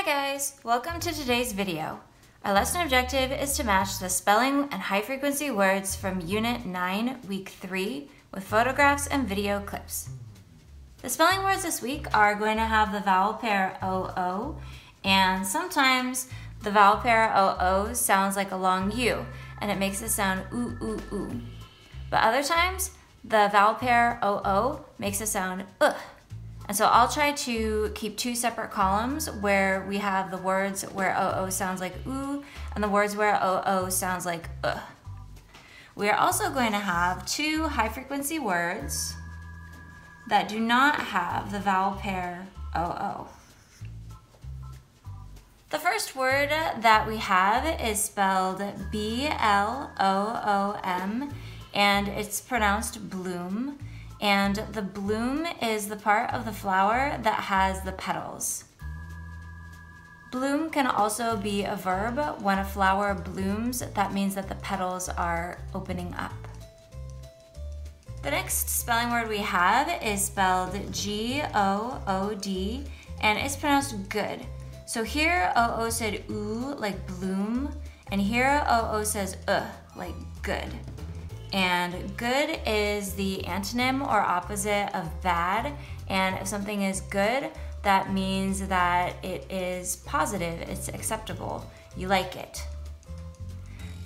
Hi guys, welcome to today's video. Our lesson objective is to match the spelling and high frequency words from Unit 9, Week 3 with photographs and video clips. The spelling words this week are going to have the vowel pair OO and sometimes the vowel pair OO sounds like a long U and it makes it sound oo oo ooh. But other times the vowel pair OO makes it sound uh and so I'll try to keep two separate columns where we have the words where OO sounds like ooh and the words where OO sounds like uh. We are also going to have two high frequency words that do not have the vowel pair OO. The first word that we have is spelled B-L-O-O-M and it's pronounced bloom and the bloom is the part of the flower that has the petals. Bloom can also be a verb. When a flower blooms, that means that the petals are opening up. The next spelling word we have is spelled G-O-O-D and it's pronounced good. So here O-O said ooh like bloom and here O-O says uh like good. And good is the antonym or opposite of bad. And if something is good, that means that it is positive, it's acceptable, you like it.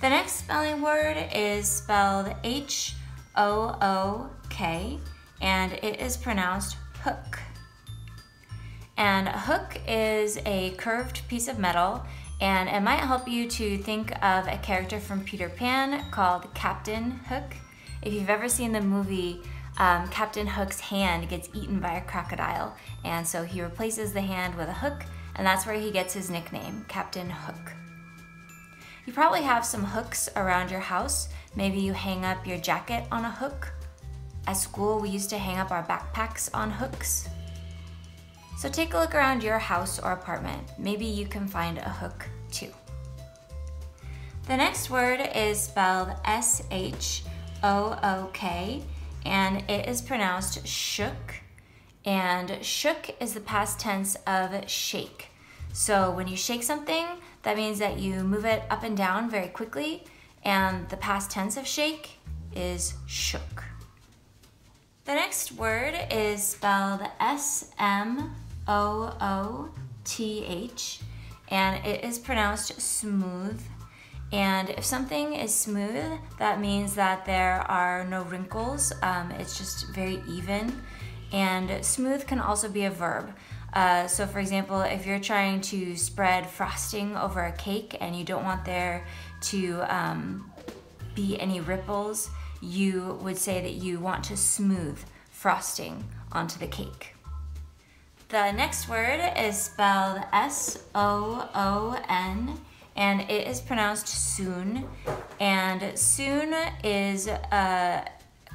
The next spelling word is spelled H O O K, and it is pronounced hook. And a hook is a curved piece of metal and it might help you to think of a character from Peter Pan called Captain Hook. If you've ever seen the movie, um, Captain Hook's hand gets eaten by a crocodile, and so he replaces the hand with a hook, and that's where he gets his nickname, Captain Hook. You probably have some hooks around your house. Maybe you hang up your jacket on a hook. At school, we used to hang up our backpacks on hooks. So take a look around your house or apartment. Maybe you can find a hook too. The next word is spelled S-H-O-O-K and it is pronounced shook. And shook is the past tense of shake. So when you shake something, that means that you move it up and down very quickly and the past tense of shake is shook. The next word is spelled S-M O O T H, and it is pronounced smooth. And if something is smooth, that means that there are no wrinkles. Um, it's just very even. And smooth can also be a verb. Uh, so for example, if you're trying to spread frosting over a cake and you don't want there to um, be any ripples, you would say that you want to smooth frosting onto the cake. The next word is spelled S-O-O-N and it is pronounced soon. And soon is a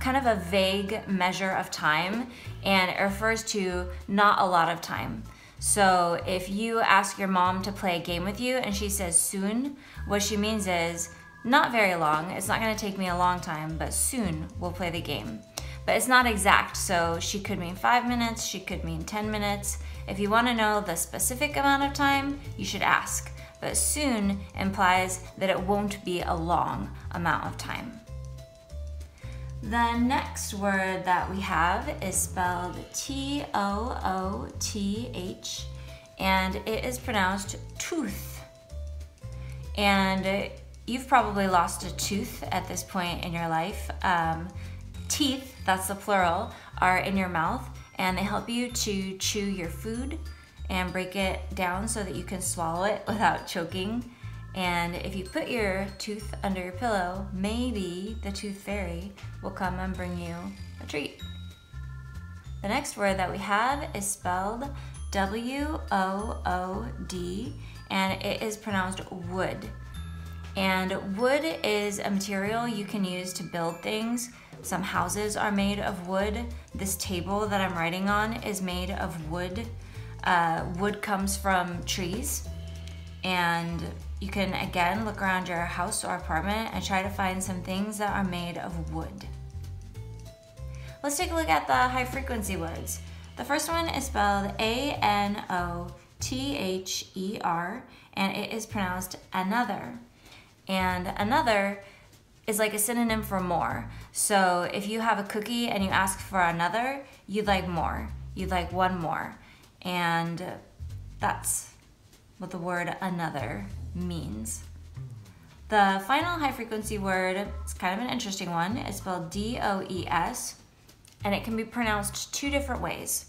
kind of a vague measure of time and it refers to not a lot of time. So if you ask your mom to play a game with you and she says soon, what she means is not very long. It's not gonna take me a long time, but soon we'll play the game but it's not exact. So she could mean five minutes, she could mean 10 minutes. If you wanna know the specific amount of time, you should ask. But soon implies that it won't be a long amount of time. The next word that we have is spelled T-O-O-T-H and it is pronounced tooth. And you've probably lost a tooth at this point in your life. Um, teeth, that's the plural, are in your mouth and they help you to chew your food and break it down so that you can swallow it without choking. And if you put your tooth under your pillow, maybe the tooth fairy will come and bring you a treat. The next word that we have is spelled W-O-O-D and it is pronounced wood. And wood is a material you can use to build things some houses are made of wood. This table that I'm writing on is made of wood. Uh, wood comes from trees. And you can, again, look around your house or apartment and try to find some things that are made of wood. Let's take a look at the high frequency words. The first one is spelled A N O T H E R and it is pronounced another. And another is like a synonym for more. So if you have a cookie and you ask for another, you'd like more. You'd like one more. And that's what the word another means. The final high frequency word is kind of an interesting one. It's spelled D O E S, and it can be pronounced two different ways.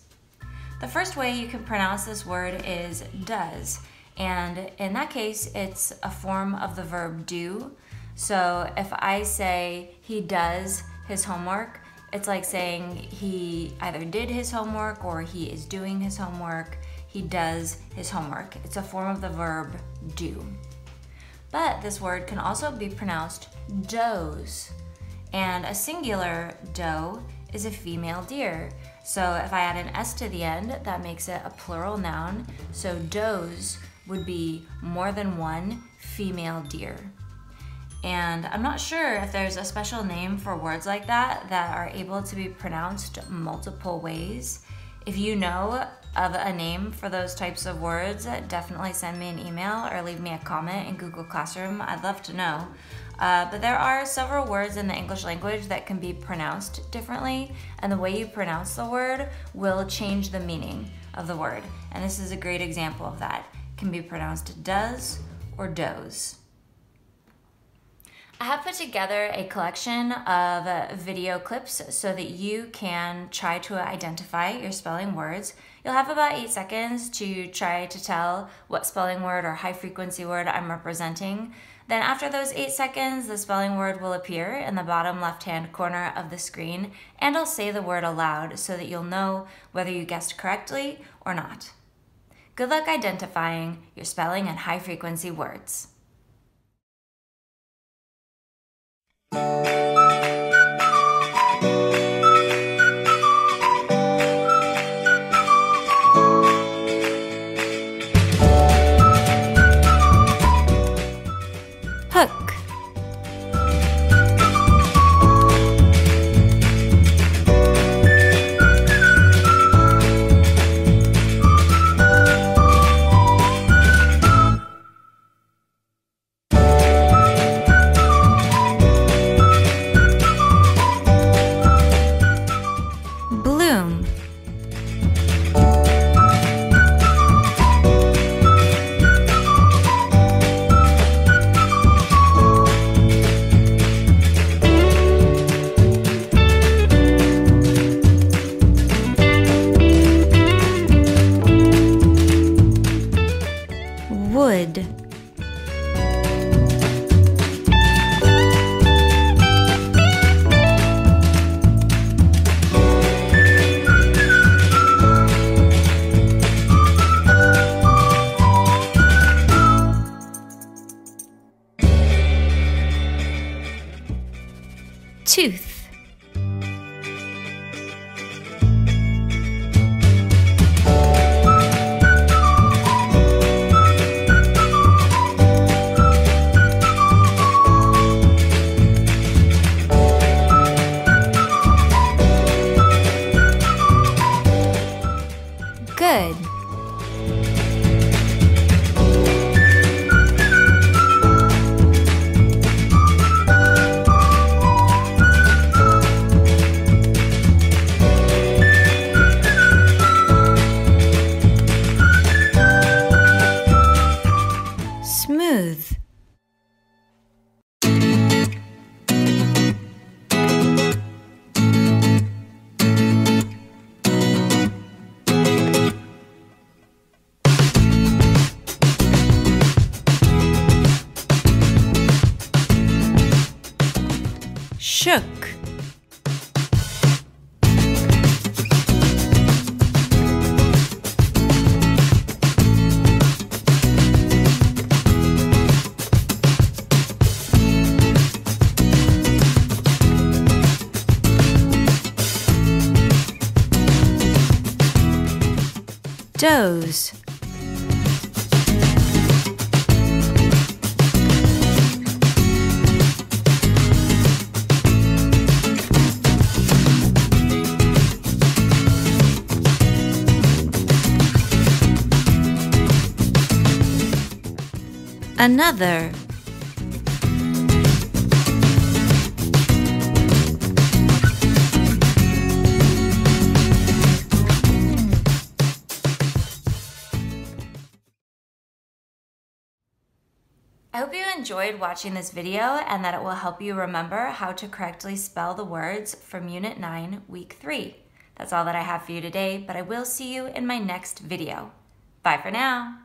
The first way you can pronounce this word is does, and in that case, it's a form of the verb do. So if I say he does his homework, it's like saying he either did his homework or he is doing his homework. He does his homework. It's a form of the verb do. But this word can also be pronounced does. And a singular doe is a female deer. So if I add an S to the end, that makes it a plural noun. So does would be more than one female deer. And I'm not sure if there's a special name for words like that that are able to be pronounced multiple ways. If you know of a name for those types of words, definitely send me an email or leave me a comment in Google Classroom. I'd love to know. Uh, but there are several words in the English language that can be pronounced differently, and the way you pronounce the word will change the meaning of the word. And this is a great example of that. It can be pronounced does or does. I have put together a collection of uh, video clips so that you can try to identify your spelling words. You'll have about eight seconds to try to tell what spelling word or high frequency word I'm representing. Then after those eight seconds, the spelling word will appear in the bottom left-hand corner of the screen, and I'll say the word aloud so that you'll know whether you guessed correctly or not. Good luck identifying your spelling and high frequency words. Hook. Tooth. Shook. Doze. Another. I hope you enjoyed watching this video and that it will help you remember how to correctly spell the words from Unit 9, Week 3. That's all that I have for you today, but I will see you in my next video. Bye for now.